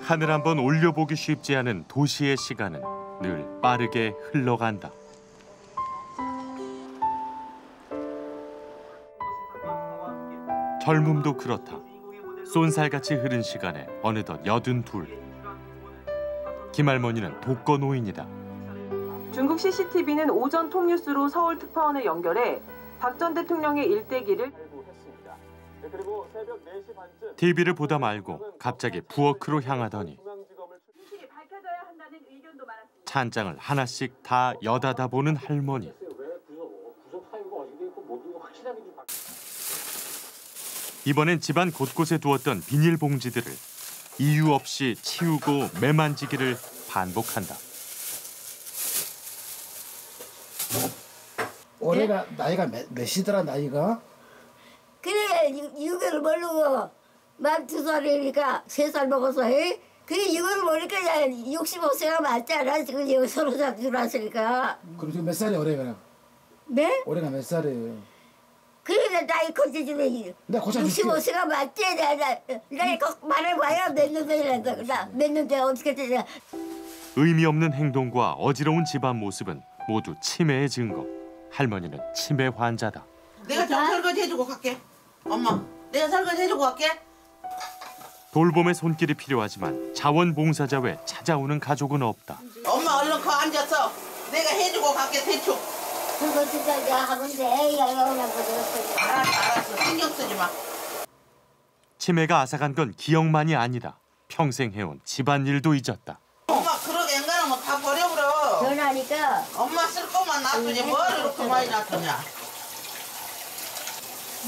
하늘 한번 올려보기 쉽지 않은 도시의 시간은 늘 빠르게 흘러간다. 젊음도 그렇다. 쏜살같이 흐른 시간에 어느덧 여든 둘. 김할머니는 독거 노인이다. 중국 CCTV는 오전 톱뉴스로 서울 특파원을 연결해 박 전 대통령의 일대기를 TV를 보다 말고 갑자기 부엌으로 향하더니. 찬장을 하나씩 다 여다다 보는 할머니. 이번엔 집안 곳곳에 두었던 비닐봉지들을 이유 없이 치우고 매만지기를 반복한다. 올해가 나이가 몇, 몇이더라 나이가? 이- 이걸 모르고 만두 살이니까 세살 먹어서 해? 그래 이걸 모르니까 65세가 맞잖아 지금 여기 서로 잡고 났으니까 그럼 지금 몇 살이 올해가? 네? 올해가 몇 살이에요? 그래 나이 나 고쳐줄게. 65세가 맞지 나 나 나이 꼭 말해봐야 몇 년째라도 나몇 년째 어떻게 되냐 의미 없는 행동과 어지러운 집안 모습은 모두 치매의 증거. 할머니는 치매 환자다. 내가 저 설거지 해주고 갈게. 엄마, 내가 설거지 해주고 갈게. 돌봄의 손길이 필요하지만 자원봉사자 외 찾아오는 가족은 없다. 엄마 얼른 거 앉았어. 내가 해주고 갈게 대충. 그거 진짜 내가 하면 돼 영원한 거 알았어, 알았어. 신경 쓰지 마. 치매가 앗아간 건 기억만이 아니라 평생 해온 집안일도 잊었다. 엄마 그러게 앵간하면 다 버려버려. 전화니까 엄마 쓸 것만 놔두지 뭘 이렇게 많이 놔두냐.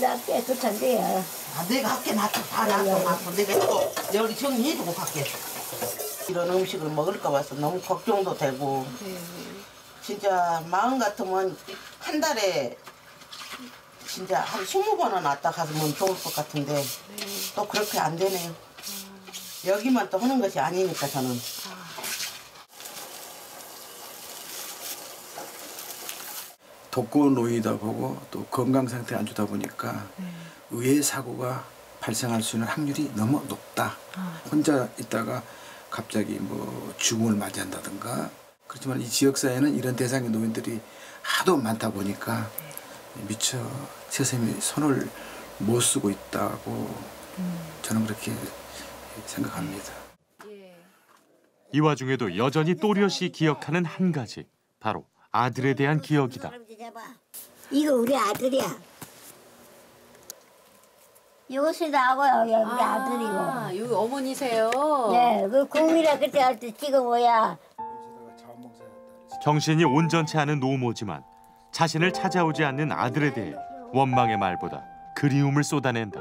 나 깨끗 한데요 아, 내가 할게 놔둬. 다 놔둬, 놔둬. 내가 또 여기 정리해주고 갈게. 이런 음식을 먹을까 봐서 너무 걱정도 되고. 진짜 마음 같으면 한 달에 진짜 한 20번은 왔다 갔으면 좋을 것 같은데 또 그렇게 안 되네요. 여기만 또 하는 것이 아니니까 저는. 독거노이다 보고 또 건강 상태 안 좋다 보니까 의해 사고가 발생할 수 있는 확률이 너무 높다. 혼자 있다가 갑자기 뭐 죽음을 맞이한다든가. 그렇지만 이 지역사회는 이런 대상의 노인들이 하도 많다 보니까 미처 세상에 손을 못 쓰고 있다고 저는 그렇게 생각합니다. 이 와중에도 여전히 또렷이 기억하는 한 가지. 바로 아들에 대한 기억이다. 이거 우리 아들이야. 이것이 나고요, 우리 아 들이고. 아, 여기 어머니세요? 네, 그 국민학 그때 할 때 지금 뭐야? 정신이 온전치 않은 노모지만 자신을 찾아오지 않는 아들에 대해 원망의 말보다 그리움을 쏟아낸다.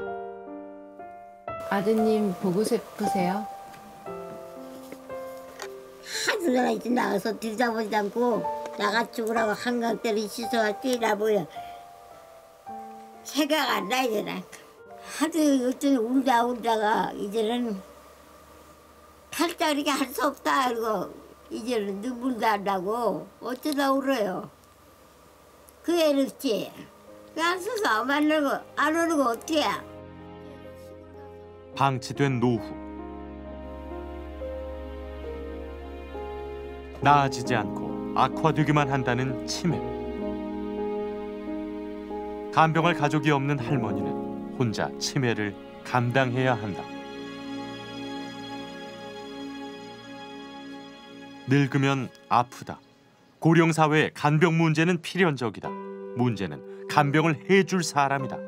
아드님 보고 싶으세요? 전에 이제 나가서 들여다보지 않고 나가 죽으라고 한강대를 씻어가 뛰나 보여. 생각 안 나, 이제는. 하도 어떤 울다 울다가 이제는 팔자 이렇게 할 수 없다, 이러고 이제는 눈물도 안 나고 어쩌다 울어요. 그 애는 없지. 그안 써서 안 만나고 안 오는 거 해? 방치된 노후. 나아지지 않고 악화되기만 한다는 치매. 간병할 가족이 없는 할머니는 혼자 치매를 감당해야 한다. 늙으면 아프다. 고령 사회의 간병 문제는 필연적이다. 문제는 간병을 해줄 사람이다.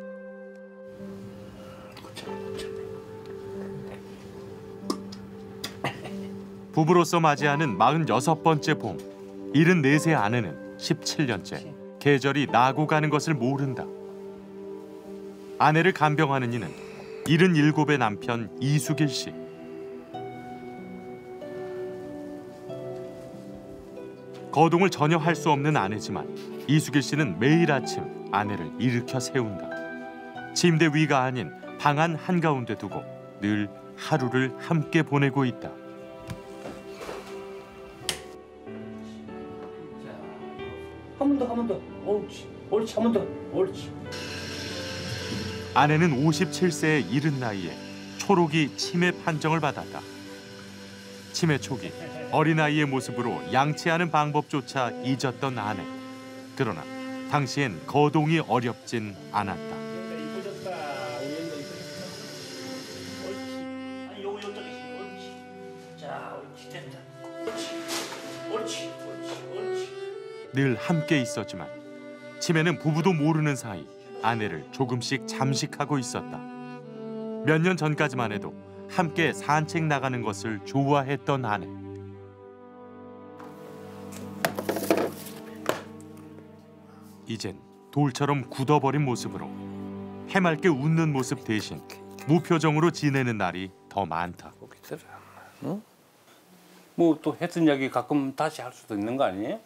부부로서 맞이하는 46번째 봄. 74세 아내는 17년째 계절이 나고 가는 것을 모른다. 아내를 간병하는 이는 77의 남편 이수길 씨. 거동을 전혀 할 수 없는 아내지만 이수길 씨는 매일 아침 아내를 일으켜 세운다. 침대 위가 아닌 방 안 한가운데 두고 늘 하루를 함께 보내고 있다. 더, 한 번 더. 옳지. 옳지, 한 번 더. 옳지. 아내는 57세의 이른 나이에 초록이 치매 판정을 받았다. 치매 초기 어린아이의 모습으로 양치하는 방법조차 잊었던 아내. 그러나 당시엔 거동이 어렵진 않았다. 늘 함께 있었지만 치매는 부부도 모르는 사이 아내를 조금씩 잠식하고 있었다. 몇 년 전까지만 해도 함께 산책 나가는 것을 좋아했던 아내. 이젠 돌처럼 굳어버린 모습으로 해맑게 웃는 모습 대신 무표정으로 지내는 날이 더 많다. 응? 뭐또 했던 이야기 가끔 다시 할 수도 있는 거 아니에요?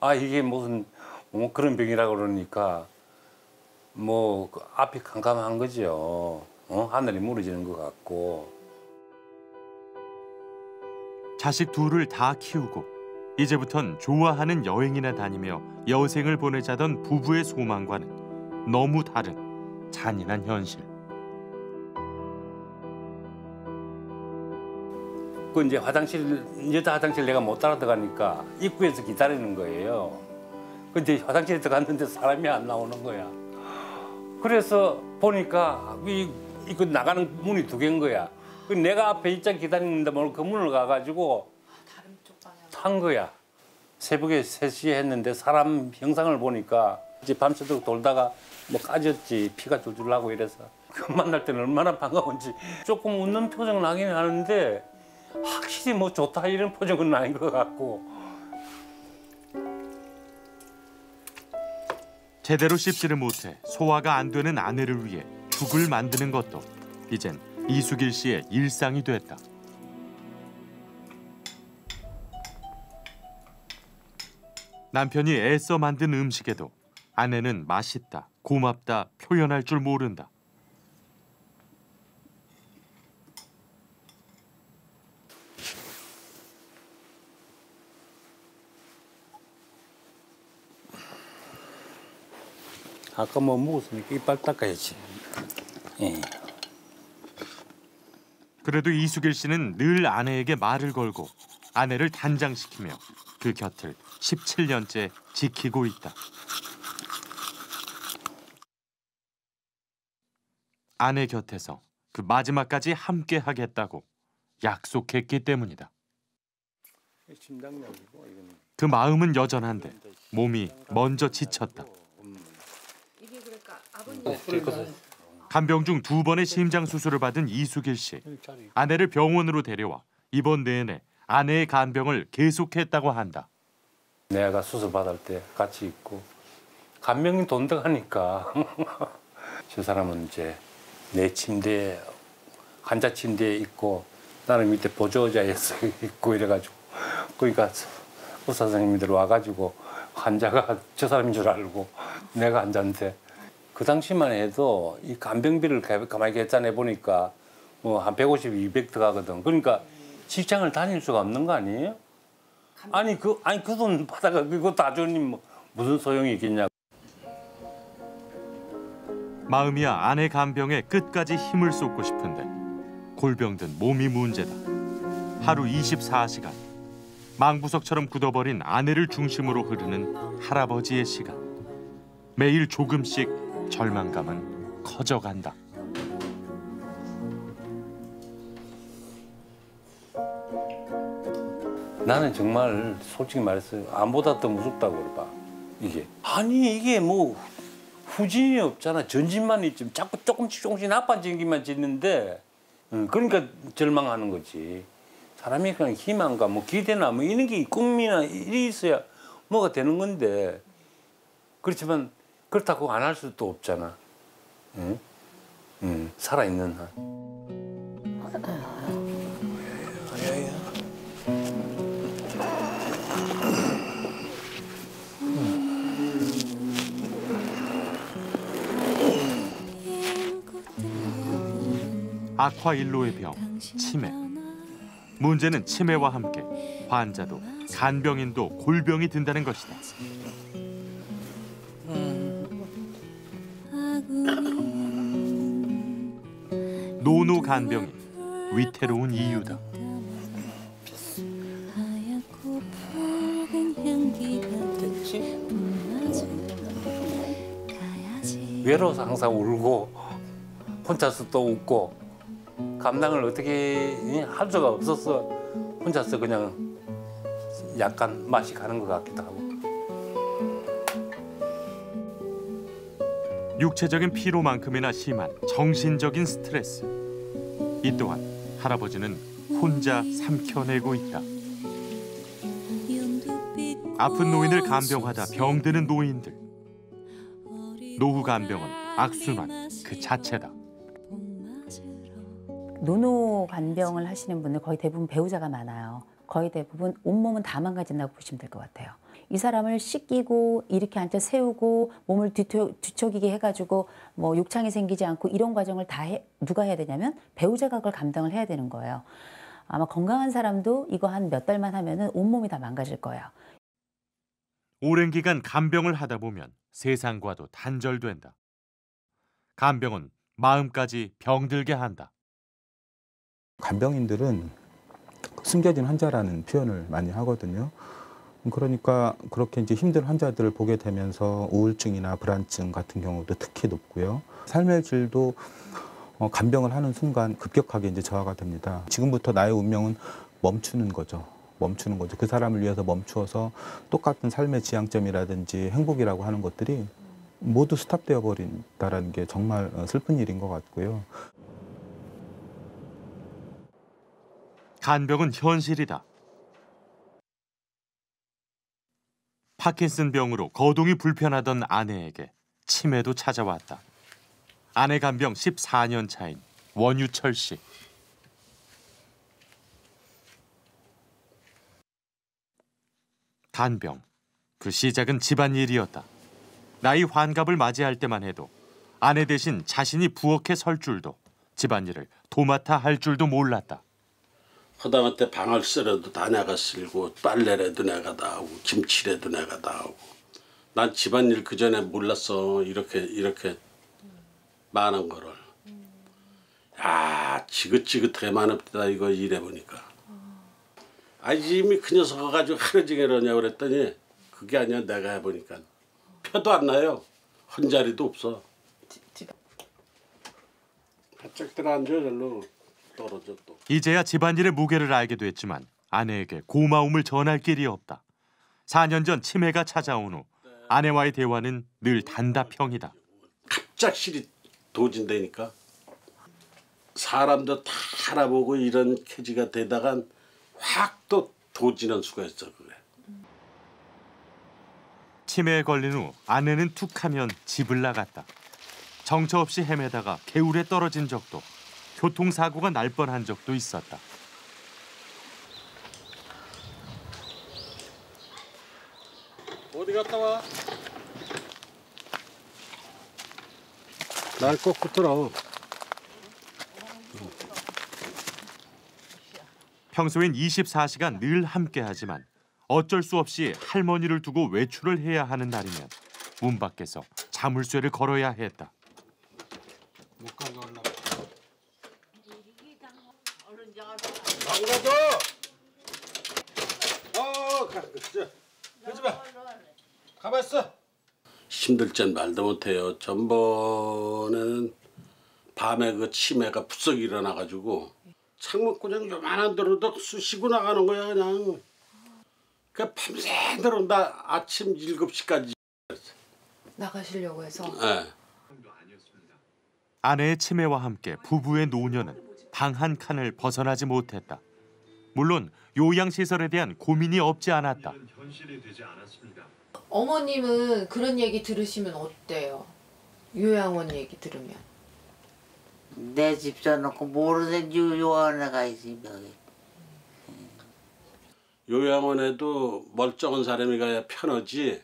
아 이게 무슨 뭐 그런 병이라 그러니까 뭐 그 앞이 캄캄한 거죠. 어? 하늘이 무너지는 것 같고 자식 둘을 다 키우고 이제부턴 좋아하는 여행이나 다니며 여생을 보내자던 부부의 소망과는 너무 다른 잔인한 현실. 그 이제 화장실 여자 화장실 내가 못 따라 들어가니까 입구에서 기다리는 거예요. 근데 화장실에 들어갔는데 사람이 안 나오는 거야. 그래서 보니까 이 이거 나가는 문이 두 개인 거야. 그 내가 앞에 입장 기다리는데 모르고 그 문을 가가지고 탄 거야. 새벽에 3시에 했는데 사람 형상을 보니까 이제 밤새도록 돌다가 뭐 까졌지 피가 줄줄 나고 이래서 그 만날 때는 얼마나 반가운지 조금 웃는 표정은 하긴 하는데 확실히 뭐 좋다 이런 표정은 아닌 것 같고 제대로 씹지를 못해 소화가 안 되는 아내를 위해 죽을 만드는 것도 이젠 이수길 씨의 일상이 됐다. 남편이 애써 만든 음식에도 아내는 맛있다, 고맙다 표현할 줄 모른다. 아까 뭐 먹었으니까 이빨 닦아야지. 예. 그래도 이수길 씨는 늘 아내에게 말을 걸고 아내를 단장시키며 그 곁을 17년째 지키고 있다. 아내 곁에서 그 마지막까지 함께 하겠다고 약속했기 때문이다. 그 마음은 여전한데 몸이 먼저 지쳤다. 이게 그러니까 아버님 간병 중 두 번의 심장 수술을 받은 이수길 씨. 아내를 병원으로 데려와 이번 내내 아내의 간병을 계속했다고 한다. 내가 수술 받을 때 같이 있고 간병인 돈 들어가니까 저 사람은 이제 내 침대에 환자 침대에 있고 나는 밑에 보조자에 있고 이래가지고 그러니까 의사 선생님들 와가지고 환자가 저 사람인 줄 알고 내가 환자인데 그 당시만 해도 이 간병비를 가- 가만히 계산해 보니까 뭐 한 150, 200 들어가거든. 그러니까 직장을 다닐 수가 없는 거 아니에요? 아니 그 아니 그 돈 받아가 그거 다 주니 뭐 무슨 소용이 있겠냐. 마음이야 아내 간병에 끝까지 힘을 쏟고 싶은데 골병든 몸이 문제다. 하루 24시간 망부석처럼 굳어버린 아내를 중심으로 흐르는 할아버지의 시간. 매일 조금씩 절망감은 커져간다. 나는 정말 솔직히 말해서 암보다 더 무섭다고 봐. 이게 아니 이게 뭐 후진이 없잖아. 전진만 있지. 자꾸 조금씩 조금씩 나빠지기만 짓는데 음, 그러니까 절망하는 거지. 사람이 그냥 희망과 뭐 기대나 뭐 이런 게 꿈이나 일이 있어야 뭐가 되는 건데 그렇지만 그렇다고 안 할 수도 없잖아. 응? 응, 살아있는 한. 아쿠아일로의 병, 치매. 문제는 치매와 함께 환자도 간병인도 골병이 든다는 것이다. 간병이 위태로운 이유다. 외로워서 항상 울고 혼자서 또 웃고 감당을 어떻게 할 수가 없어서 혼자서 그냥 약간 맛이 가는 것 같기도 하고. 육체적인 피로만큼이나 심한 정신적인 스트레스. 이 또한 할아버지는 혼자 삼켜내고 있다. 아픈 노인을 간병하다 병드는 노인들. 노후 간병은 악순환 그 자체다. 노노 간병을 하시는 분들 거의 대부분 배우자가 많아요. 거의 대부분 온몸은 다 망가진다고 보시면 될 것 같아요. 이 사람을 씻기고 이렇게 앉아 세우고 몸을 뒤쳐, 뒤척이게 해가지고 뭐 욕창이 생기지 않고 이런 과정을 다 해, 누가 해야 되냐면 배우자가 그걸 감당을 해야 되는 거예요. 아마 건강한 사람도 이거 한 몇 달만 하면은 온몸이 다 망가질 거예요. 오랜 기간 간병을 하다 보면 세상과도 단절된다. 간병은 마음까지 병들게 한다. 간병인들은 숨겨진 환자라는 표현을 많이 하거든요. 그러니까 그렇게 이제 힘든 환자들을 보게 되면서 우울증이나 불안증 같은 경우도 특히 높고요. 삶의 질도 어, 간병을 하는 순간 급격하게 이제 저하가 됩니다. 지금부터 나의 운명은 멈추는 거죠. 멈추는 거죠. 그 사람을 위해서 멈추어서 똑같은 삶의 지향점이라든지 행복이라고 하는 것들이 모두 스탑되어 버린다라는 게 정말 어, 슬픈 일인 것 같고요. 간병은 현실이다. 파킨슨 병으로 거동이 불편하던 아내에게 치매도 찾아왔다. 아내 간병 14년 차인 원유철 씨. 간병. 그 시작은 집안일이었다. 나이 환갑을 맞이할 때만 해도 아내 대신 자신이 부엌에 설 줄도 집안일을 도맡아 할 줄도 몰랐다. 허당한테 방을 쓸어도 다 내가 쓸고 빨래라도 내가 다 하고 김치라도 내가 다 하고. 난 집안일 그 전에 몰랐어. 이렇게 이렇게 많은 거를. 야 지긋지긋하게 많았다 이거 일해 보니까. 아 이미 그 녀석 가지고 하루 종일 이러냐 그랬더니 그게 아니야 내가 해보니까. 표도 안 나요. 한 자리도 없어. 바짝 들어앉아 절로 떨어져 또 이제야 집안일의 무게를 알게 됐지만 아내에게 고마움을 전할 길이 없다. 4년 전 치매가 찾아온 후 아내와의 대화는 늘 단답형이다. 갑작실이 도진다니까 사람도 다 알아보고 이런 캐지가 되다간 확 또 도지는 수가 있어 그래 치매에 걸린 후 아내는 툭하면 집을 나갔다. 정처 없이 헤매다가 개울에 떨어진 적도 교통사고가 날 뻔한 적도 있었다. 어디 갔다 와? 날 꼭 붙들어 평소엔 24시간 늘 함께하지만 어쩔 수 없이 할머니를 두고 외출을 해야 하는 날이면 문 밖에서 자물쇠를 걸어야 했다. 못 가고 올라 안 가져 어 가, 저, 가지 마. 가만 있어. 힘들 땐 말도 못해요. 전번에는 밤에 그 치매가 부쩍 일어나가지고 창문 그냥 요만한 데로도 쑤시고 나가는 거야 그냥. 그 밤새 들어온다 아침 7시까지 나가시려고 해서? 예. 아내의 치매와 함께 부부의 노년은 방 한 칸을 벗어나지 못했다. 물론 요양시설에 대한 고민이 없지 않았다. 어머님은 그런 얘기 들으시면 어때요? 요양원 얘기 들으면 내집 사놓고 모르는 요요한 애가 있으면 요양원에도 멀쩡한 사람이 가야 편하지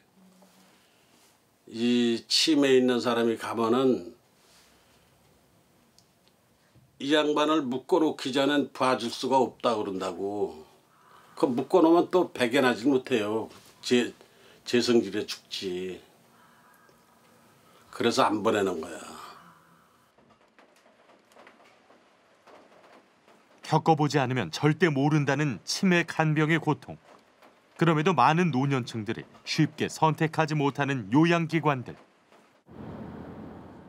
이 치매 있는 사람이 가면은 이 양반을 묶어놓기 전엔 봐줄 수가 없다 그런다고 그 묶어놓으면 또 배견하지 못해요 제, 재성질에 죽지 그래서 안 보내는 거야 겪어보지 않으면 절대 모른다는 치매 간병의 고통. 그럼에도 많은 노년층들이 쉽게 선택하지 못하는 요양기관들.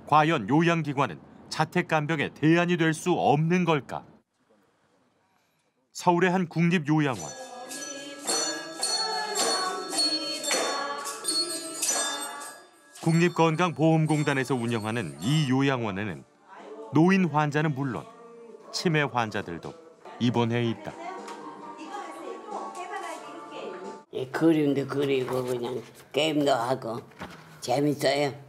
과연 요양기관은 자택 간병의 대안이 될 수 없는 걸까? 서울의 한 국립 요양원. 국립건강보험공단에서 운영하는 이 요양원에는 노인 환자는 물론 치매 환자들도 입원해 있다. 예, 그림도 그리고 그냥 게임도 하고 재밌어요.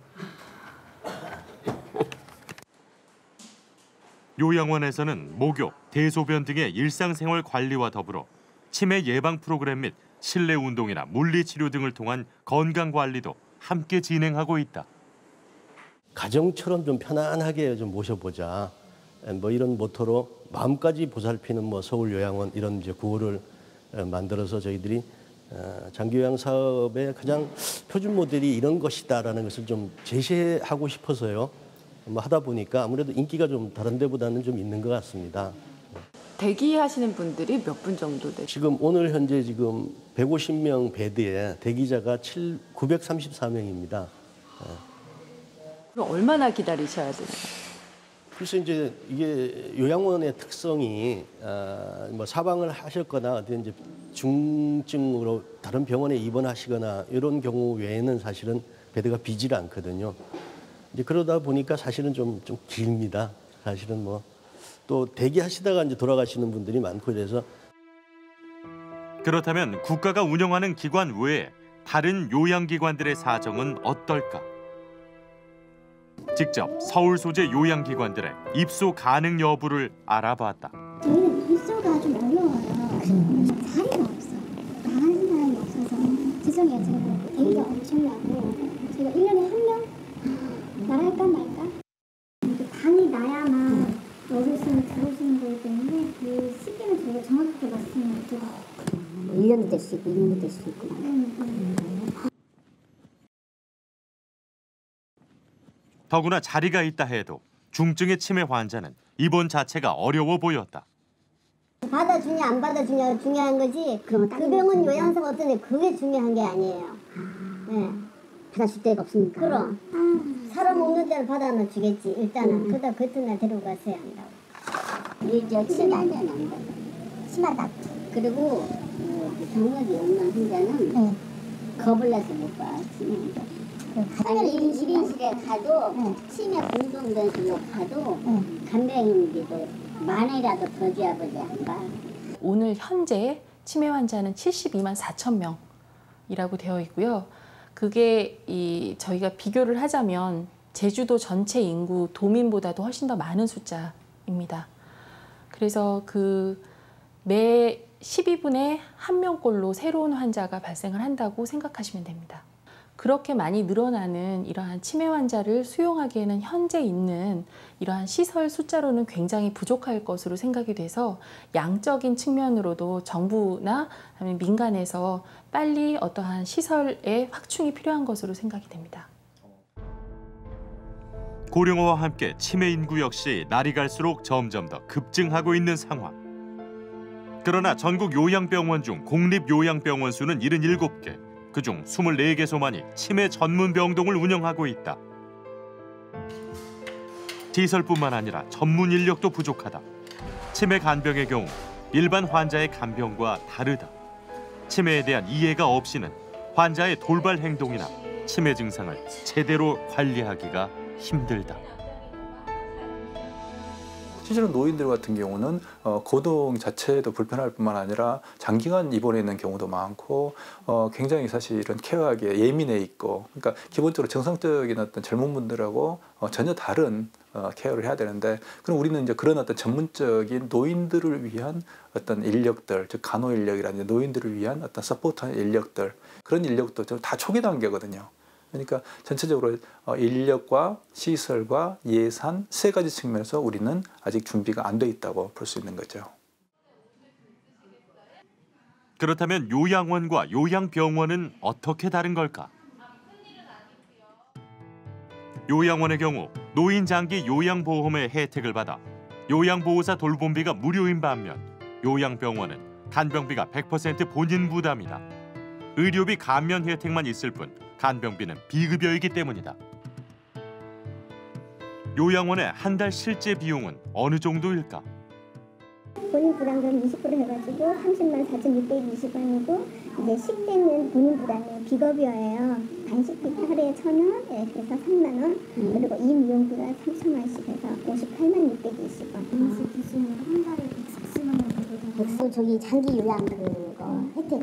요양원에서는 목욕, 대소변 등의 일상생활 관리와 더불어 치매 예방 프로그램 및 실내 운동이나 물리 치료 등을 통한 건강 관리도 함께 진행하고 있다. 가정처럼 좀 편안하게 좀 모셔보자. 뭐 이런 모토로 마음까지 보살피는 뭐 서울 요양원 이런 이제 구호를 어, 만들어서 저희들이 어, 장기 요양 사업의 가장 표준 모델이 이런 것이다라는 것을 좀 제시하고 싶어서요. 뭐 하다 보니까 아무래도 인기가 좀 다른 데보다는 좀 있는 것 같습니다. 대기하시는 분들이 몇 분 정도 되세요? 지금 오늘 현재 지금 150명 베드에 대기자가 7, 934명입니다. 그럼 얼마나 기다리셔야 되나요? 그래서 이제 이게 요양원의 특성이 아, 뭐 사방을 하셨거나 어디 이제 중증으로 다른 병원에 입원하시거나 이런 경우 외에는 사실은 베드가 비질 않거든요. 이제 그러다 보니까 사실은 좀좀 깁니다. 사실은 뭐 또 대기하시다가 이제 돌아가시는 분들이 많고 이래서 그렇다면 국가가 운영하는 기관 외에 다른 요양기관들의 사정은 어떨까? 직접 서울 소재 요양기관들의 입소 가능 여부를 알아봤다. 저희는 입소가 좀 어려워요. 자리가 없어. 나가는 사람이 없어서 죄송해요. 제가 대기가 엄청나고 제가 1년에 한 명 나갈까 말까? 이렇게 방이 나야만 어르신 들어오시는 거기 때문에 그 시기는 저희가 정확하게 말씀을 못 드려요. 1년도 될 수 있고 2년도 될 수 있고. 더구나 자리가 있다 해도 중증의 치매 환자는 입원 자체가 어려워 보였다. 받아주냐 안 받아주냐 중요한 거지 그 병원 요양사가 어떠냐 그게 중요한 게 아니에요. 네. 받아줄 데가 없으니까. 그럼 사람 없는 데를 받아는 주겠지 일단은 그러다 그날 데리고 갔어야 한다고. 이제 치매 환자는 안. 심하다. 그리고 그 경력이 없는 환자는 겁을 내서 못 봐. 치매 환자. 아니 1인, 1인실에 가도 치매 공동변실로 가도 간병인비도 만이라도 더 줘야 보지 안 봐. 오늘 현재 치매 환자는 72만 4천 명이라고 되어 있고요. 그게 이 저희가 비교를 하자면 제주도 전체 인구 도민보다도 훨씬 더 많은 숫자입니다. 그래서 그 매 12분에 한 명꼴로 새로운 환자가 발생을 한다고 생각하시면 됩니다. 그렇게 많이 늘어나는 이러한 치매 환자를 수용하기에는 현재 있는 이러한 시설 숫자로는 굉장히 부족할 것으로 생각이 돼서 양적인 측면으로도 정부나 민간에서 빨리 어떠한 시설의 확충이 필요한 것으로 생각이 됩니다. 고령화와 함께 치매 인구 역시 날이 갈수록 점점 더 급증하고 있는 상황. 그러나 전국 요양병원 중 공립 요양병원 수는 77개, 그중 24개소만이 치매 전문 병동을 운영하고 있다. 시설뿐만 아니라 전문 인력도 부족하다. 치매 간병의 경우 일반 환자의 간병과 다르다. 치매에 대한 이해가 없이는 환자의 돌발 행동이나 치매 증상을 제대로 관리하기가 힘들다. 실제로 노인들 같은 경우는 어, 거동 자체도 불편할 뿐만 아니라 장기간 입원해 있는 경우도 많고 어, 굉장히 사실은 케어하기에 예민해 있고 그러니까 기본적으로 정상적인 어떤 젊은 분들하고 어, 전혀 다른 어, 케어를 해야 되는데 그럼 우리는 이제 그런 어떤 전문적인 노인들을 위한 어떤 인력들 즉 간호 인력이라든지 노인들을 위한 어떤 support 인력들 그런 인력도 좀다 초기 단계거든요. 그러니까 전체적으로 어, 인력과 시설과 예산 세 가지 측면에서 우리는 아직 준비가 안 돼 있다고 볼 수 있는 거죠. 그렇다면 요양원과 요양병원은 어떻게 다른 걸까? 요양원의 경우 노인 장기 요양보험의 혜택을 받아 요양보호사 돌봄비가 무료인 반면 요양병원은 간병비가 100% 본인 부담이다. 의료비 감면 혜택만 있을 뿐 간병비는 비급여이기 때문이다. 요양원의 한 달 실제 비용은 어느 정도일까? 본인 부담금 20% 해가지고 30만 4,620원이고 이제 식대는 본인 부담이에요. 비급여예요. 간식비 하루에 1,000원 이렇게 해서 3만 원 그리고 임용비가 3천 원씩 해서 58만 620원. 음식 기준으로 한 달에 140만 원 정도 백수 저기 장기 요양 그거 혜택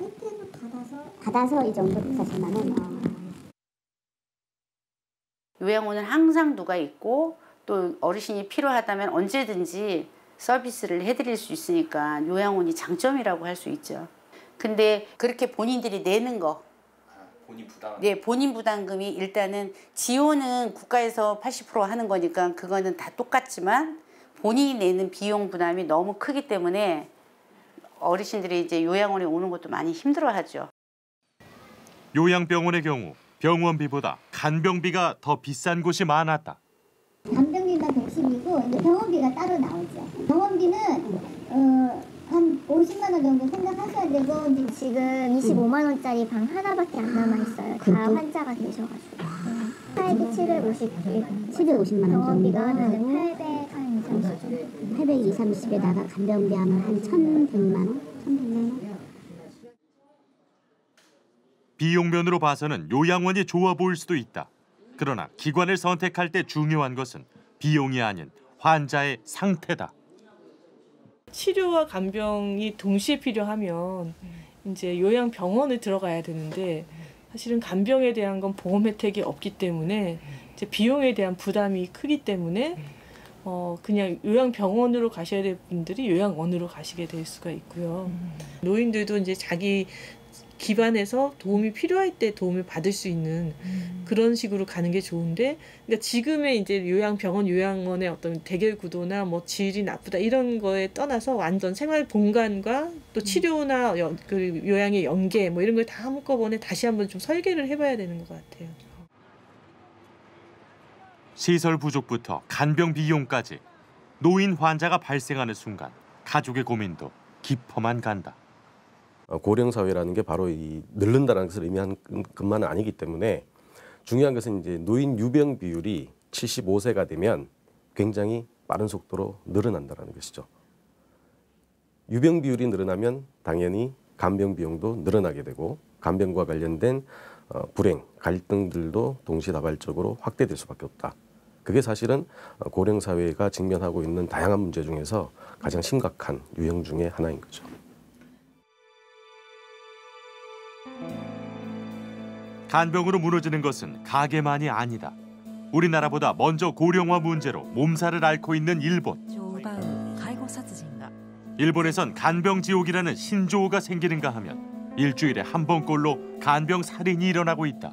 혜택을 받아서 이 정도 140만 원. 요양원은 항상 누가 있고 또 어르신이 필요하다면 언제든지 서비스를 해드릴 수 있으니까 요양원이 장점이라고 할 수 있죠. 근데 그렇게 본인들이 내는 거, 본인 부담. 네 본인 부담금이 일단은 지원은 국가에서 80% 하는 거니까 그거는 다 똑같지만 본인이 내는 비용 부담이 너무 크기 때문에 어르신들이 이제 요양원에 오는 것도 많이 힘들어하죠. 요양병원의 경우 병원비보다 간병비가 더 비싼 곳이 많았다. 간병비가 110이고 이제 병원비가 따로 나오죠. 병원비는 어, 한 50만 원 정도 생각하셔야 되고 이제 지금 25만 원짜리 방 하나밖에 안 남아 있어요. 다 환자가 계셔가지고. 800, 750, 750만 원 병원비가 정도 한 하고 800, 한 2, 30. 800, 2, 30에다가 간병비 하면 한 1,100만 원? 1,100만 원? 비용면으로 봐서는 요양원이 좋아 보일 수도 있다. 그러나 기관을 선택할 때 중요한 것은 비용이 아닌 환자의 상태다. 치료와 간병이 동시에 필요하면 이제 요양병원에 들어가야 되는데 사실은 간병에 대한 건 보험 혜택이 없기 때문에 이제 비용에 대한 부담이 크기 때문에 어 그냥 요양병원으로 가셔야 될 분들이 요양원으로 가시게 될 수가 있고요. 노인들도 이제 자기 기반에서 도움이 필요할 때 도움을 받을 수 있는 그런 식으로 가는 게 좋은데 그러니까 지금의 이제 요양병원 요양원의 어떤 대결 구도나 뭐 질이 나쁘다 이런 거에 떠나서 완전 생활 공간과 또 치료나 여- 그 요양의 연계 뭐 이런 걸 다 한꺼번에 다시 한번 좀 설계를 해봐야 되는 것 같아요. 시설 부족부터 간병 비용까지 노인 환자가 발생하는 순간 가족의 고민도 깊어만 간다. 어, 고령 사회라는 게 바로 이 늙는다는 것을 의미하는 것만은 아니기 때문에 중요한 것은 이제 노인 유병 비율이 75세가 되면 굉장히 빠른 속도로 늘어난다는 것이죠. 유병 비율이 늘어나면 당연히 간병 비용도 늘어나게 되고 간병과 관련된 어, 불행, 갈등들도 동시다발적으로 확대될 수밖에 없다. 그게 사실은 고령 사회가 직면하고 있는 다양한 문제 중에서 가장 심각한 유형 중의 하나인 거죠. 간병으로 무너지는 것은 가게만이 아니다. 우리나라보다 먼저 고령화 문제로 몸살을 앓고 있는 일본. 일본에선 간병 지옥이라는 신조어가 생기는가 하면 일주일에 한 번꼴로 간병 살인이 일어나고 있다.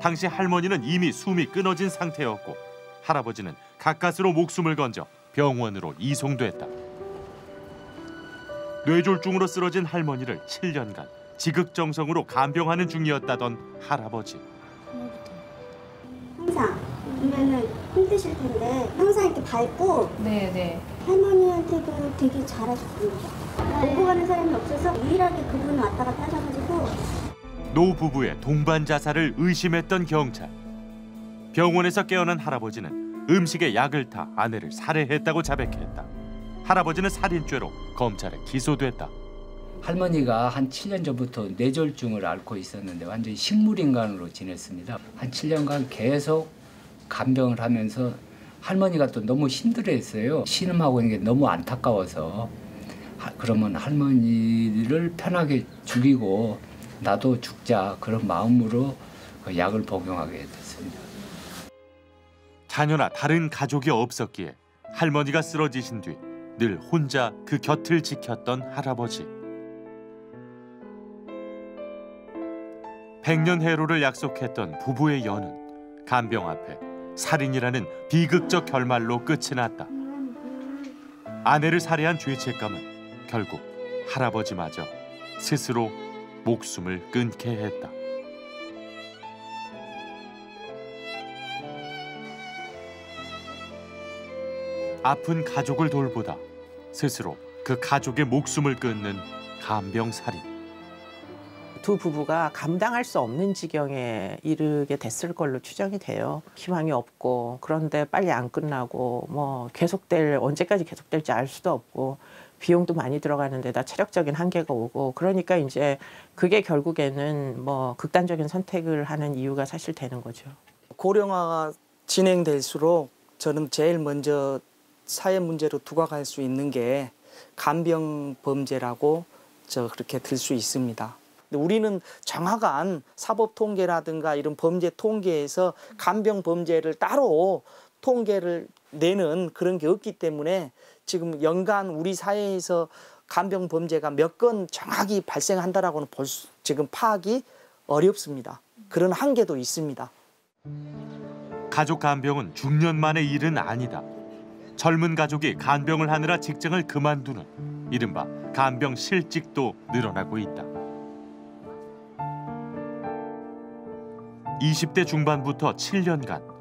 당시 할머니는 이미 숨이 끊어진 상태였고 할아버지는 가까스로 목숨을 건져 병원으로 이송됐다. 뇌졸중으로 쓰러진 할머니를 7년간 지극정성으로 간병하는 중이었다던 할아버지. 항상 보면은 힘드실 텐데 항상 이렇게 밝고 네네. 할머니한테도 되게 잘하셨습니다. 오고 가는 사람이 없어서 유일하게 그분 왔다 갔다 하셔가지고 노 부부의 동반 자살을 의심했던 경찰. 병원에서 깨어난 할아버지는 음식에 약을 타 아내를 살해했다고 자백했다. 할아버지는 살인죄로 검찰에 기소됐다. 할머니가 한 7년 전부터 뇌졸중을 앓고 있었는데 완전히 식물인간으로 지냈습니다. 한 7년간 계속 간병을 하면서 할머니가 또 너무 힘들어했어요. 신음하고 있는 게 너무 안타까워서 하- 그러면 할머니를 편하게 죽이고 나도 죽자 그런 마음으로 그 약을 복용하게 됐습니다. 자녀나 다른 가족이 없었기에 할머니가 쓰러지신 뒤 늘 혼자 그 곁을 지켰던 할아버지. 백년 해로를 약속했던 부부의 연은 간병 앞에 살인이라는 비극적 결말로 끝이 났다. 아내를 살해한 죄책감은 결국 할아버지마저 스스로 목숨을 끊게 했다. 아픈 가족을 돌보다 스스로 그 가족의 목숨을 끊는 간병 살인. 두 부부가 감당할 수 없는 지경에 이르게 됐을 걸로 추정이 돼요. 희망이 없고 그런데 빨리 안 끝나고 뭐 계속될 언제까지 계속될지 알 수도 없고 비용도 많이 들어가는 데다 체력적인 한계가 오고 그러니까 이제 그게 결국에는 뭐 극단적인 선택을 하는 이유가 사실 되는 거죠. 고령화가 진행될수록 저는 제일 먼저 사회 문제로 두각할 수 있는 게 간병 범죄라고 저 그렇게 들 수 있습니다. 우리는 정확한 사법 통계라든가 이런 범죄 통계에서 간병 범죄를 따로 통계를 내는 그런 게 없기 때문에 지금 연간 우리 사회에서 간병 범죄가 몇 건 정확히 발생한다라고는 볼 수, 지금 파악이 어렵습니다. 그런 한계도 있습니다. 가족 간병은 중년 만의 일은 아니다. 젊은 가족이 간병을 하느라 직장을 그만두는 이른바 간병 실직도 늘어나고 있다. 20대 중반부터 7년간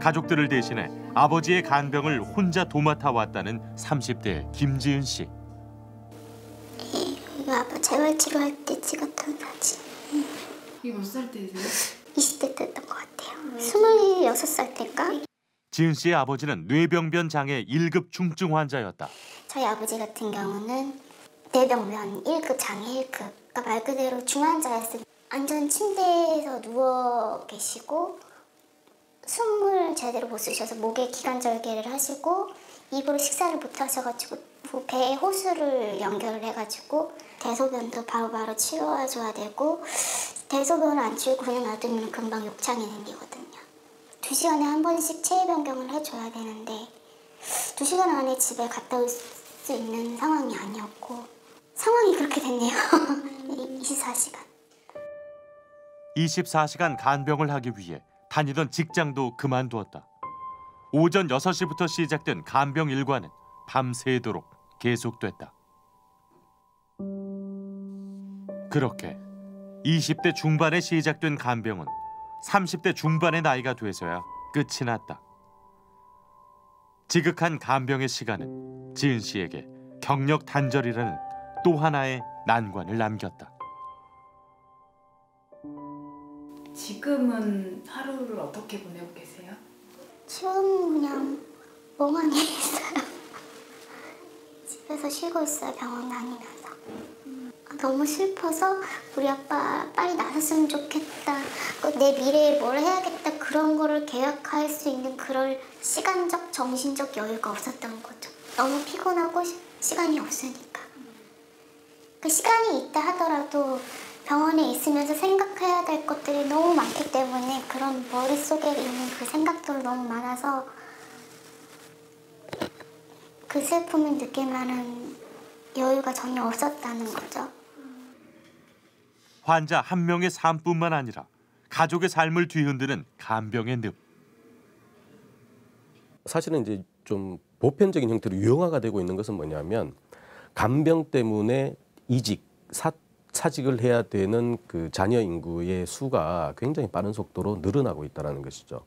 가족들을 대신해 아버지의 간병을 혼자 도맡아 왔다는 30대 김지은 씨. 이거 아빠 재활 치료할 때 찍었던 사진. 이게 몇 살 때세요? 20대 때였던 것 같아요. 26살 때인가? 지은 씨의 아버지는 뇌병변 장애 1급 중증 환자였다. 저희 아버지 같은 경우는 뇌병변 1급 장애 1급. 그러니까 말 그대로 중환자였어요. 완전 침대에서 누워 계시고 숨을 제대로 못 쉬셔서 목에 기관절개를 하시고 입으로 식사를 못 하셔가지고 뭐 배에 호수를 연결을 해가지고 대소변도 바로바로 치워줘야 되고 대소변을 안 치우고 그냥 놔두면 금방 욕창이 생기거든요. 두 시간에 한 번씩 체위 변경을 해줘야 되는데 두 시간 안에 집에 갔다 올 수 있는 상황이 아니었고 상황이 그렇게 됐네요. 24시간. 24시간 간병을 하기 위해 다니던 직장도 그만두었다. 오전 6시부터 시작된 간병 일과는 밤새도록 계속됐다. 그렇게 20대 중반에 시작된 간병은 30대 중반의 나이가 돼서야 끝이 났다. 지극한 간병의 시간은 지은 씨에게 경력 단절이라는 또 하나의 난관을 남겼다. 지금은 하루를 어떻게 보내고 계세요? 지금 그냥 멍하니 있어요. 집에서 쉬고 있어요, 병원 다니면서. 아, 너무 슬퍼서 우리 아빠 빨리 나섰으면 좋겠다. 그내 미래에 뭘 해야겠다. 그런 거를 계획할 수 있는 그럴 시간적, 정신적 여유가 없었던 거죠. 너무 피곤하고 시, 시간이 없으니까. 그 시간이 있다 하더라도 병원에 있으면서 생각해야 될 것들이 너무 많기 때문에 그런 머릿속에 있는 그 생각들이 너무 많아서 그 슬픔을 느낄 만한 여유가 전혀 없었다는 거죠. 환자 한 명의 삶뿐만 아니라 가족의 삶을 뒤흔드는 간병의 늪. 사실은 이제 좀 보편적인 형태로 유형화가 되고 있는 것은 뭐냐면 간병 때문에 이직, 사, 사직을 해야 되는 그 자녀 인구의 수가 굉장히 빠른 속도로 늘어나고 있다는 것이죠.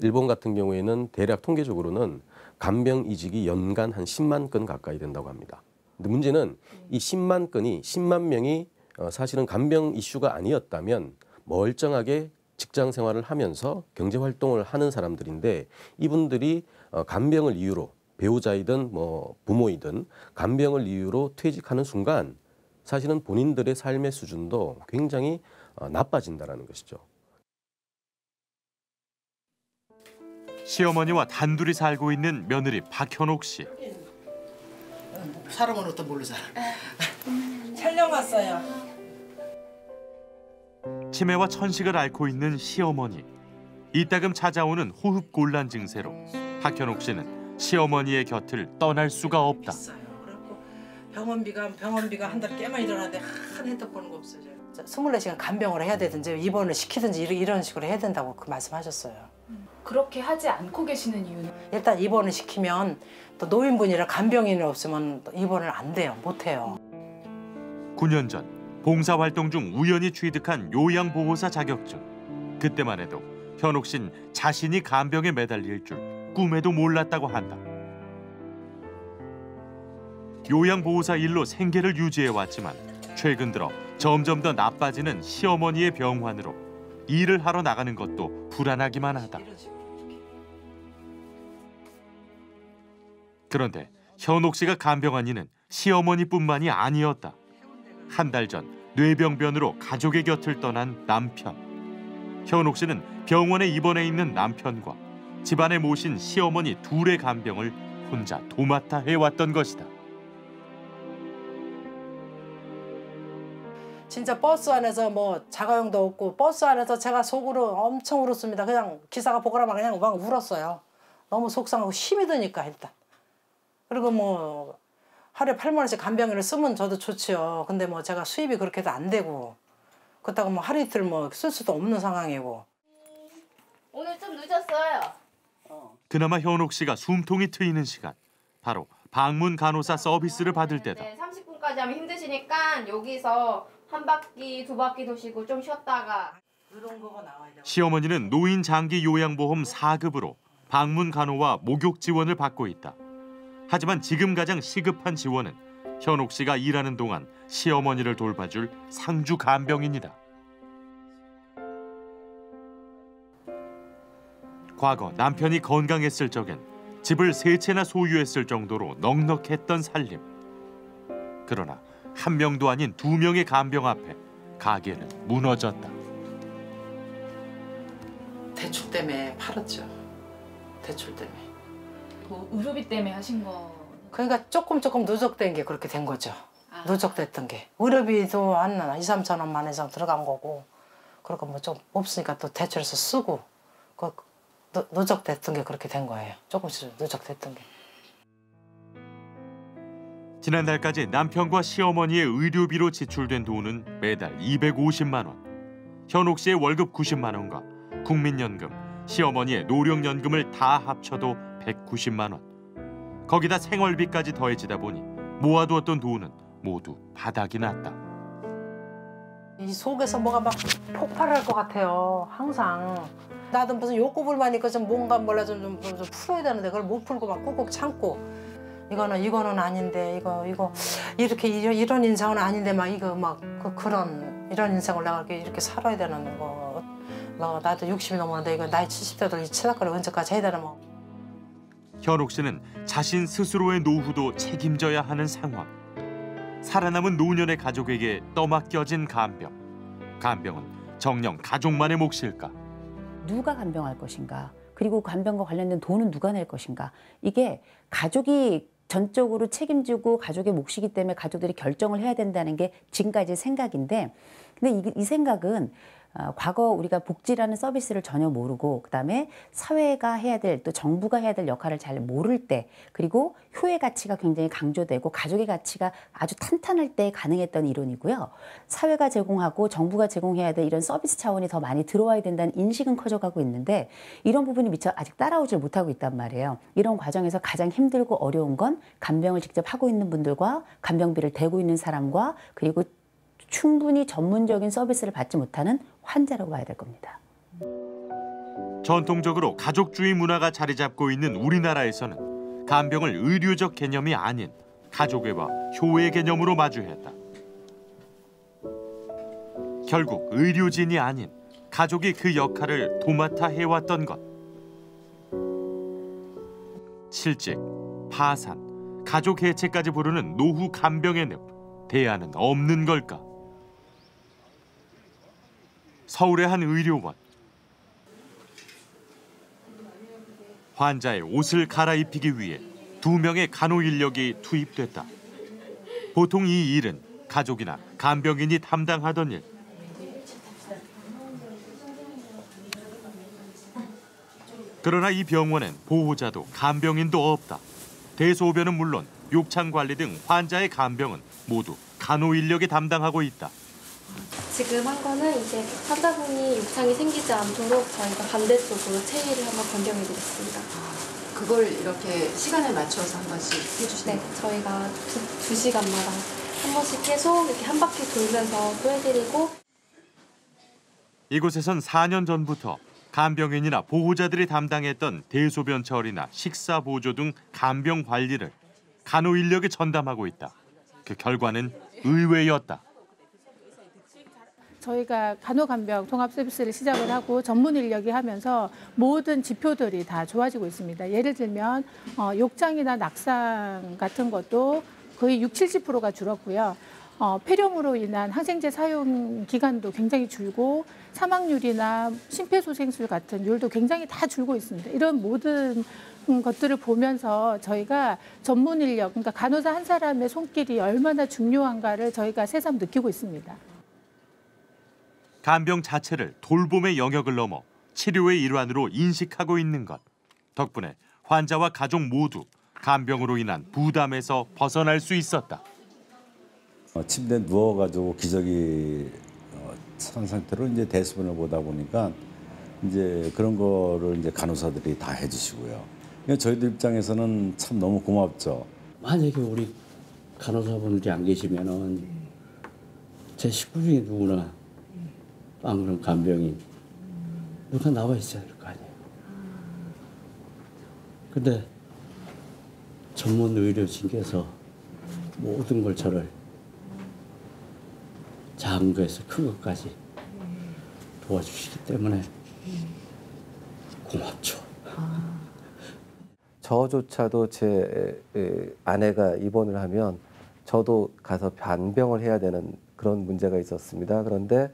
일본 같은 경우에는 대략 통계적으로는 간병 이직이 연간 한 10만 건 가까이 된다고 합니다. 근데 문제는 이 10만 건이 10만 명이 어, 사실은 간병 이슈가 아니었다면 멀쩡하게 직장 생활을 하면서 경제 활동을 하는 사람들인데 이분들이 어, 간병을 이유로 배우자이든 뭐 부모이든 간병을 이유로 퇴직하는 순간 사실은 본인들의 삶의 수준도 굉장히 어, 나빠진다라는 것이죠. 시어머니와 단둘이 살고 있는 며느리 박현옥 씨. 사람은 어떤 뭘로 살아? 촬영 왔어요. 치매와 천식을 앓고 있는 시어머니. 이따금 찾아오는 호흡 곤란 증세로 박현옥 씨는 시어머니의 곁을 떠날 수가 없다. 병원비가 병원비가 한 달에 꽤 많이 들어가는데 한 해도 버는 거 없어요. 24시간 간병을 해야 되든지 입원을 시키든지 이런- 식으로 해야 된다고 그 말씀하셨어요. 그렇게 하지 않고 계시는 이유는 일단 입원을 시키면 또 노인분이랑 간병인이 없으면 또 입원을 안 돼요. 못 해요. 9년 전 봉사활동 중 우연히 취득한 요양보호사 자격증. 그때만 해도 현옥 씨는 자신이 간병에 매달릴 줄 꿈에도 몰랐다고 한다. 요양보호사 일로 생계를 유지해왔지만 최근 들어 점점 더 나빠지는 시어머니의 병환으로 일을 하러 나가는 것도 불안하기만 하다. 그런데 현옥 씨가 간병한 이는 시어머니뿐만이 아니었다. 한 달 전 뇌병변으로 가족의 곁을 떠난 남편. 현옥 씨는 병원에 입원해 있는 남편과 집안에 모신 시어머니 둘의 간병을 혼자 도맡아 해왔던 것이다. 진짜 버스 안에서 뭐 자가용도 없고 버스 안에서 제가 속으로 엄청 울었습니다. 그냥 기사가 보거라면 그냥 막 울었어요. 너무 속상하고 힘이 드니까 일단. 그리고 뭐 하루에 8만 원씩 간병인을 쓰면 저도 좋지요. 근데 뭐 제가 수입이 그렇게도 안 되고 그렇다고 뭐 하루 이틀 뭐 쓸 수도 없는 상황이고. 오늘 좀 늦었어요. 그나마 현옥 씨가 숨통이 트이는 시간. 바로 방문 간호사 서비스를 받을 때다. 네, 30분까지 하면 힘드시니까 여기서 한 바퀴 두 바퀴 도시고 좀 쉬었다가. 시어머니는 노인 장기 요양보험 4급으로 방문 간호와 목욕 지원을 받고 있다. 하지만 지금 가장 시급한 지원은 현옥 씨가 일하는 동안 시어머니를 돌봐줄 상주 간병인이다. 과거 남편이 건강했을 적엔 집을 세 채나 소유했을 정도로 넉넉했던 살림. 그러나 한 명도 아닌 두 명의 간병 앞에 가게는 무너졌다. 대출 때문에 팔았죠. 대출 때문에. 그 의료비 때문에 하신 거 그러니까 조금 조금 누적된 게 그렇게 된 거죠. 누적됐던 게. 의료비도 한 2, 3천 원만 해서 들어간 거고 그리고 뭐 좀 없으니까 또 대출해서 쓰고 그 누- 누적됐던 게 그렇게 된 거예요. 조금씩 누적됐던 게. 지난달까지 남편과 시어머니의 의료비로 지출된 돈은 매달 250만 원. 현옥 씨의 월급 90만 원과 국민연금, 시어머니의 노령연금을 다 합쳐도 190만 원. 거기다 생활비까지 더해지다 보니 모아두었던 돈은 모두 바닥이 났다. 이 속에서 뭐가 막 폭발할 것 같아요. 항상. 나도 무슨 욕구불만 있고 좀 뭔가 몰라 좀, 좀, 좀 풀어야 되는데 그걸 못 풀고 막 꾹꾹 참고 이거는 이거는 아닌데 이거 이거 이렇게 이런, 이런 인상은 아닌데 막 이거 막 그, 그런 이런 인상을 내가 이렇게, 이렇게 살아야 되는 거. 뭐 나도 60이 넘었는데 이거 나이 70대도 이 치닫거리 언제까지 해야 되나 뭐. 현옥 씨는 자신 스스로의 노후도 책임져야 하는 상황. 살아남은 노년의 가족에게 떠맡겨진 간병. 간병은 정녕 가족만의 몫일까? 누가 간병할 것인가? 그리고 간병과 관련된 돈은 누가 낼 것인가? 이게 가족이 전적으로 책임지고 가족의 몫이기 때문에 가족들이 결정을 해야 된다는 게 지금까지 생각인데 근데 이, 이 생각은 어, 과거 우리가 복지라는 서비스를 전혀 모르고 그다음에 사회가 해야 될 또 정부가 해야 될 역할을 잘 모를 때 그리고 효의 가치가 굉장히 강조되고 가족의 가치가 아주 탄탄할 때 가능했던 이론이고요. 사회가 제공하고 정부가 제공해야 될 이런 서비스 차원이 더 많이 들어와야 된다는 인식은 커져가고 있는데 이런 부분이 미처 아직 따라오질 못하고 있단 말이에요. 이런 과정에서 가장 힘들고 어려운 건 간병을 직접 하고 있는 분들과 간병비를 대고 있는 사람과 그리고 충분히 전문적인 서비스를 받지 못하는 환자라고 봐야 될 겁니다. 전통적으로 가족주의 문화가 자리 잡고 있는 우리나라에서는 간병을 의료적 개념이 아닌 가족애와 효의 개념으로 마주했다. 결국 의료진이 아닌 가족이 그 역할을 도맡아 해왔던 것. 실직, 파산, 가족 해체까지 부르는 노후 간병의 늪. 대안은 없는 걸까? 서울의 한 의료원. 환자의 옷을 갈아입히기 위해 두 명의 간호 인력이 투입됐다. 보통 이 일은 가족이나 간병인이 담당하던 일. 그러나 이 병원엔 보호자도 간병인도 없다. 대소변은 물론 욕창 관리 등 환자의 간병은 모두 간호 인력이 담당하고 있다. 지금 한 거는 이제 환자분이 욕창이 생기지 않도록 저희가 반대쪽으로 체위를 한번 변경해 드렸습니다. 그걸 이렇게 시간을 맞춰서 한 번씩 해주시는 네, 저희가 두, 두 시간마다 한 번씩 계속 이렇게 한 바퀴 돌면서 또 해드리고 이곳에선 4년 전부터 간병인이나 보호자들이 담당했던 대소변 처리나 식사 보조 등 간병 관리를 간호 인력에 전담하고 있다. 그 결과는 의외였다. 저희가 간호간병 통합 서비스를 시작을 하고 전문 인력이 하면서 모든 지표들이 다 좋아지고 있습니다. 예를 들면 어, 욕장이나 낙상 같은 것도 거의 6, 70%가 줄었고요. 어, 폐렴으로 인한 항생제 사용 기간도 굉장히 줄고 사망률이나 심폐소생술 같은 율도 굉장히 다 줄고 있습니다. 이런 모든 음, 것들을 보면서 저희가 전문 인력, 그러니까 간호사 한 사람의 손길이 얼마나 중요한가를 저희가 새삼 느끼고 있습니다. 간병 자체를 돌봄의 영역을 넘어 치료의 일환으로 인식하고 있는 것. 덕분에 환자와 가족 모두 간병으로 인한 부담에서 벗어날 수 있었다. 어, 침대에 누워가지고 기저귀 어, 찬 상태로 이제 대수변을 보다 보니까 이제 그런 거를 이제 간호사들이 다 해주시고요. 그러니까 저희들 입장에서는 참 너무 고맙죠. 만약에 우리 간호사분들이 안 계시면은 제 식구 중에 누구나 안 그런 간병인 누가 나와 있어야 될 거 아니에요. 근데 전문 의료진께서 모든 걸 저를 작은 거에서 큰 것까지 도와주시기 때문에 고맙죠. 저조차도 제 에, 아내가 입원을 하면 저도 가서 반병을 해야 되는 그런 문제가 있었습니다. 그런데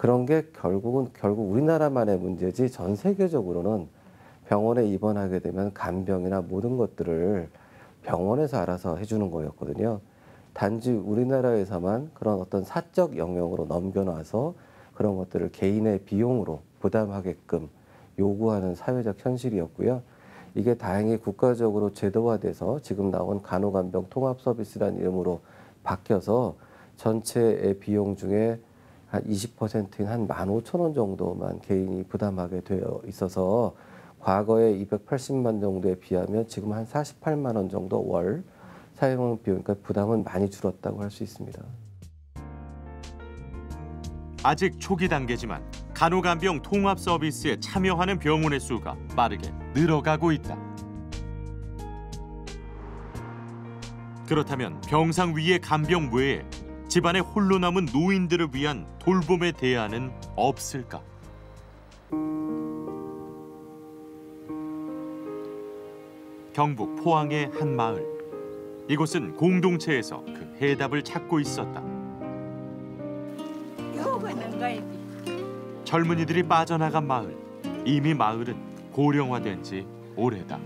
그런 게 결국은 결국 우리나라만의 문제지 전 세계적으로는 병원에 입원하게 되면 간병이나 모든 것들을 병원에서 알아서 해주는 거였거든요. 단지 우리나라에서만 그런 어떤 사적 영역으로 넘겨놔서 그런 것들을 개인의 비용으로 부담하게끔 요구하는 사회적 현실이었고요. 이게 다행히 국가적으로 제도화돼서 지금 나온 간호간병 통합 서비스라는 이름으로 바뀌어서 전체의 비용 중에 한 20%인 한 15,000원 정도만 개인이 부담하게 되어 있어서 과거에 280만 정도에 비하면 지금 한 48만 원 정도 월 사용 비용, 그러니까 부담은 많이 줄었다고 할 수 있습니다. 아직 초기 단계지만 간호간병 통합 서비스에 참여하는 병원의 수가 빠르게 늘어가고 있다. 그렇다면 병상 위의 간병 외에 집안에 홀로 남은 노인들을 위한 돌봄의 대안은 없을까? 경북 포항의 한 마을. 이곳은 공동체에서 그 해답을 찾고 있었다. 젊은이들이 빠져나간 마을. 이미 마을은 고령화된 지 오래다.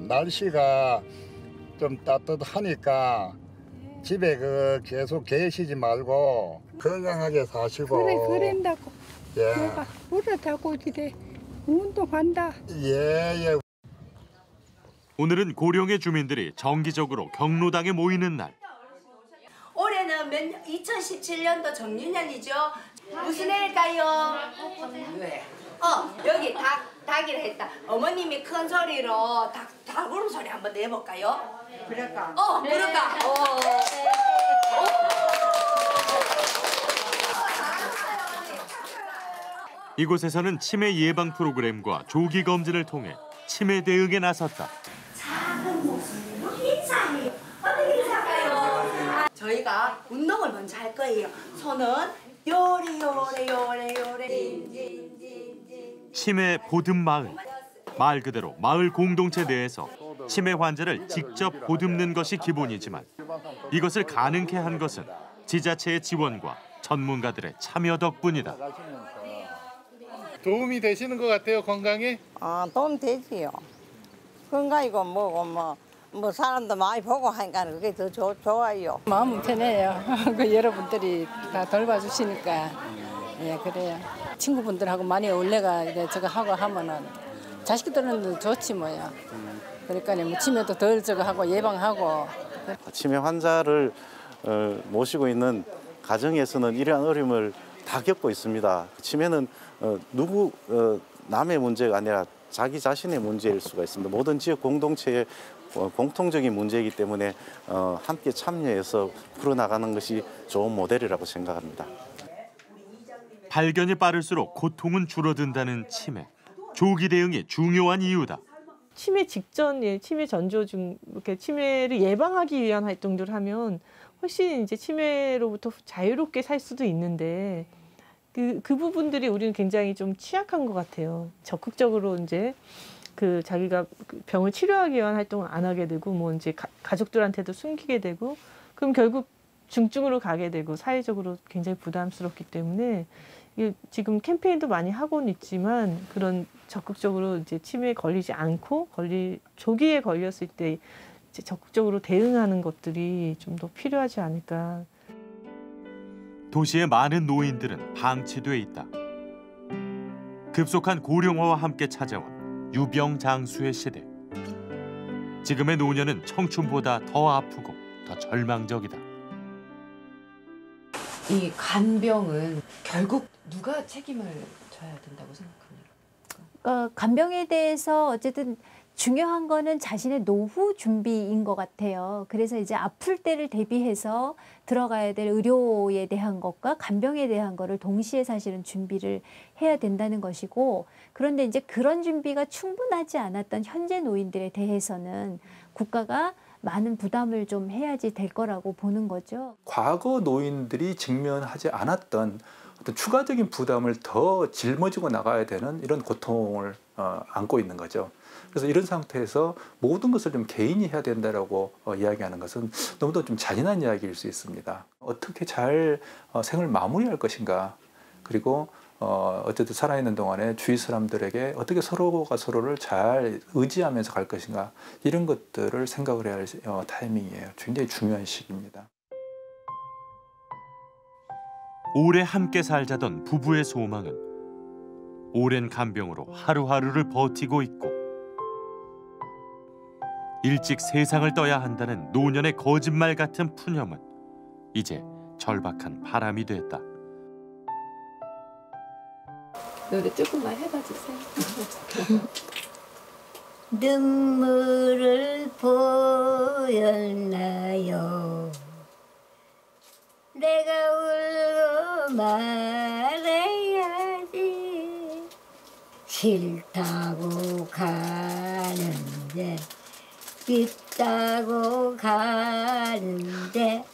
날씨가 좀 따뜻하니까 집에 그 계속 계시지 말고 건강하게 사시고 그래 그런다고. 예. 내가 물어다고 지래 운동한다. 예, 예. 오늘은 고령의 주민들이 정기적으로 경로당에 모이는 날. 올해는 몇 년, 2017년도 정유년이죠. 무슨 해일까요? 어 여기 닭 닭이라 했다. 어머님이 큰 소리로 닭 닭으로 소리 한번 내볼까요? 그럴까? 어 그럴까? 어. 이곳에서는 치매 예방 프로그램과 조기 검진을 통해 치매 대응에 나섰다. 작은 목소리로 인사해. 어떻게 인사할까요? 저희가 운동을 먼저 할 거예요. 손은 요래 요래 요래 요래. 치매 보듬 마을. 말 그대로 마을 공동체 내에서 치매 환자를 직접 보듬는 것이 기본이지만 이것을 가능케 한 것은 지자체의 지원과 전문가들의 참여 덕분이다. 도움이 되시는 것 같아요 건강에? 아, 도움 되지요. 건강이고 뭐고 뭐, 뭐 사람도 많이 보고 하니까 그게 더 좋, 좋아요. 마음은 편해요. 그 여러분들이 다 돌봐주시니까 예 그래요. 친구분들하고 많이 이제 저거 하고 하면은 자식들은 좋지 뭐야. 그러니까 뭐 치매도 덜 저거 하고 예방하고. 치매 환자를 어, 모시고 있는 가정에서는 이러한 어려움을 다 겪고 있습니다. 치매는 어, 누구 어, 남의 문제가 아니라 자기 자신의 문제일 수가 있습니다. 모든 지역 공동체의 어, 공통적인 문제이기 때문에 어, 함께 참여해서 풀어나가는 것이 좋은 모델이라고 생각합니다. 발견이 빠를수록 고통은 줄어든다는 치매. 조기 대응이 중요한 이유다. 치매 직전 에 치매 전조 중 이렇게 치매를 예방하기 위한 활동들을 하면 훨씬 이제 치매로부터 자유롭게 살 수도 있는데 그, 그 부분들이 우리는 굉장히 좀 취약한 것 같아요. 적극적으로 이제 그 자기가 그 병을 치료하기 위한 활동을 안 하게 되고 뭐 이제 가, 가족들한테도 숨기게 되고 그럼 결국 중증으로 가게 되고 사회적으로 굉장히 부담스럽기 때문에 지금 캠페인도 많이 하고는 있지만 그런 적극적으로 이제 치매에 걸리지 않고 걸리 조기에 걸렸을 때 이제 적극적으로 대응하는 것들이 좀 더 필요하지 않을까. 도시의 많은 노인들은 방치돼 있다. 급속한 고령화와 함께 찾아온 유병장수의 시대. 지금의 노년은 청춘보다 더 아프고 더 절망적이다. 이 간병은 결국 누가 책임을 져야 된다고 생각합니까? 그러니까 간병에 대해서 어쨌든 중요한 거는 자신의 노후 준비인 것 같아요. 그래서 이제 아플 때를 대비해서 들어가야 될 의료에 대한 것과 간병에 대한 거를 동시에 사실은 준비를 해야 된다는 것이고 그런데 이제 그런 준비가 충분하지 않았던 현재 노인들에 대해서는 국가가 많은 부담을 좀 해야지 될 거라고 보는 거죠. 과거 노인들이 직면하지 않았던 어떤 추가적인 부담을 더 짊어지고 나가야 되는 이런 고통을 어, 안고 있는 거죠. 그래서 이런 상태에서 모든 것을 좀 개인이 해야 된다라고 어, 이야기하는 것은 너무도 좀 잔인한 이야기일 수 있습니다. 어떻게 잘 어, 생을 마무리할 것인가 그리고 어, 어쨌든 살아있는 동안에 주위 사람들에게 어떻게 서로가 서로를 잘 의지하면서 갈 것인가 이런 것들을 생각을 해야 할 어, 타이밍이에요. 굉장히 중요한 시기입니다. 오래 함께 살자던 부부의 소망은 오랜 간병으로 하루하루를 버티고 있고 일찍 세상을 떠야 한다는 노년의 거짓말 같은 푸념은 이제 절박한 바람이 됐다. 노래 조금만 해봐 주세요. 눈물을 보였나요? 내가 울고 말해야지 싫다고 가는데 밉다고 가는데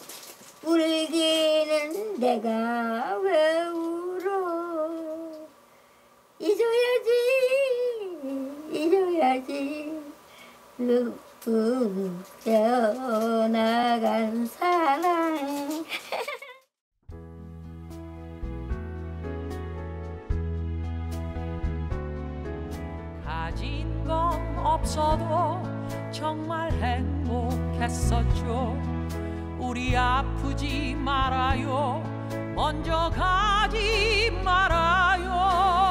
울기는 내가 왜 울어 잊어야지 잊어야지 룩룩 떠나간 사랑 가진 건 없어도 정말 행복했었죠. 우리 아프지 말아요. 먼저 가지 말아요.